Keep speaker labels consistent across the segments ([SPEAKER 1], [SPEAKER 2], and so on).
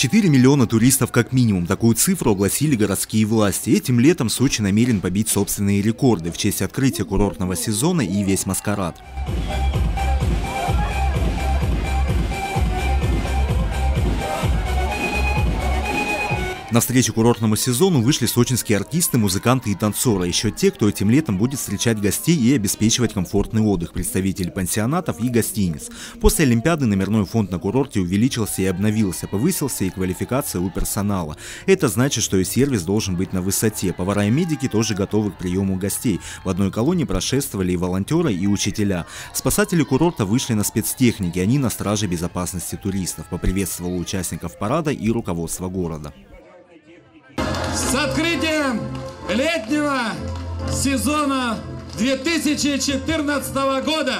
[SPEAKER 1] 4 миллиона туристов как минимум. Такую цифру огласили городские власти. Этим летом Сочи намерен побить собственные рекорды в честь открытия курортного сезона и весь маскарад. На встречу курортному сезону вышли сочинские артисты, музыканты и танцоры, еще те, кто этим летом будет встречать гостей и обеспечивать комфортный отдых, представители пансионатов и гостиниц. После Олимпиады номерной фонд на курорте увеличился и обновился, повысился и квалификация у персонала. Это значит, что и сервис должен быть на высоте. Повара и медики тоже готовы к приему гостей. В одной колонии прошествовали и волонтеры, и учителя. Спасатели курорта вышли на спецтехнике, они на страже безопасности туристов. Поприветствовал участников парада и руководство города.
[SPEAKER 2] С открытием летнего сезона 2014 года,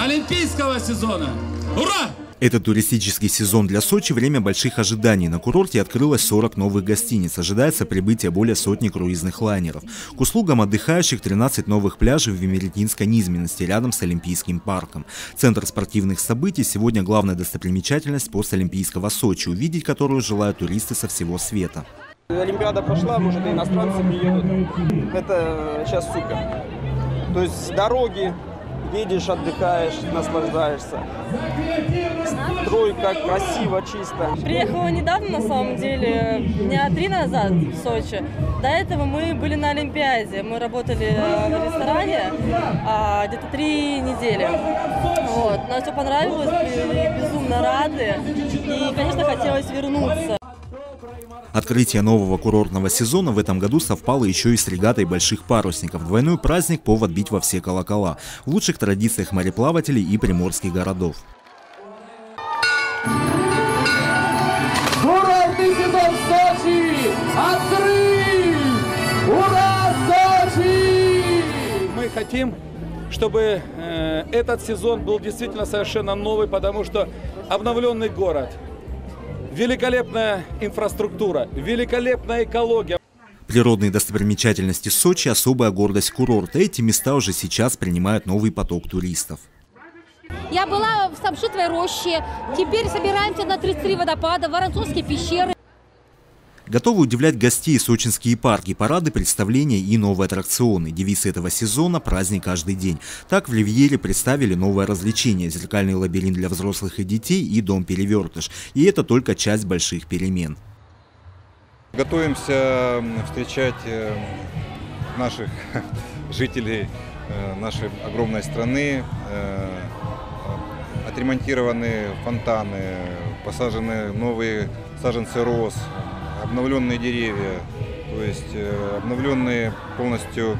[SPEAKER 2] Олимпийского сезона. Ура!
[SPEAKER 1] Этот туристический сезон для Сочи – время больших ожиданий. На курорте открылось 40 новых гостиниц. Ожидается прибытие более сотни круизных лайнеров. К услугам отдыхающих 13 новых пляжей в Вимеретинской низменности рядом с Олимпийским парком. Центр спортивных событий сегодня главная достопримечательность постолимпийского Сочи, увидеть которую желают туристы со всего света.
[SPEAKER 3] Олимпиада прошла, может иностранцы приедут. Это сейчас супер. То есть дороги, едешь, отдыхаешь, наслаждаешься. Строй как красиво, чисто.
[SPEAKER 4] Приехала недавно, на самом деле, дня три назад в Сочи. До этого мы были на Олимпиаде. Мы работали в ресторане а, где-то три недели. Вот. Нам все понравилось, безумно рады. И, конечно, хотелось вернуться.
[SPEAKER 1] Открытие нового курортного сезона в этом году совпало еще и с регатой больших парусников. Двойной праздник – повод бить во все колокола. В лучших традициях мореплавателей и приморских городов.
[SPEAKER 5] Курортный сезон в Сочи открыт! Ура, Сочи!
[SPEAKER 6] Мы хотим, чтобы э, этот сезон был действительно совершенно новый, потому что обновленный город – великолепная инфраструктура, великолепная экология.
[SPEAKER 1] Природные достопримечательности Сочи – особая гордость курорта. Эти места уже сейчас принимают новый поток туристов.
[SPEAKER 7] Я была в Самшитовой роще, теперь собираемся на 33 водопада, Воронцовские пещеры.
[SPEAKER 1] Готовы удивлять гостей сочинские парки, парады, представления и новые аттракционы. Девиз этого сезона – праздник каждый день. Так в Ливьере представили новое развлечение – зеркальный лабиринт для взрослых и детей и дом-перевертыш. И это только часть больших перемен.
[SPEAKER 8] Готовимся встречать э, наших жителей э, нашей огромной страны. Э, отремонтированы фонтаны, посажены новые саженцы роз, обновленные деревья, то есть э, обновленные полностью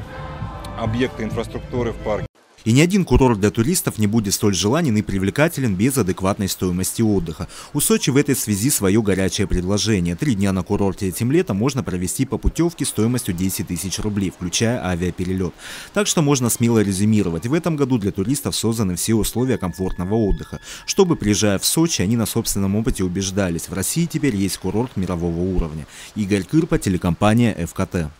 [SPEAKER 8] объекты инфраструктуры в парке.
[SPEAKER 1] И ни один курорт для туристов не будет столь желанен и привлекателен без адекватной стоимости отдыха. У Сочи в этой связи свое горячее предложение. Три дня на курорте этим летом можно провести по путевке стоимостью 10 тысяч рублей, включая авиаперелет. Так что можно смело резюмировать. В этом году для туристов созданы все условия комфортного отдыха. Чтобы, приезжая в Сочи, они на собственном опыте убеждались. В России теперь есть курорт мирового уровня. Игорь Кырпа, телекомпания ФКТ.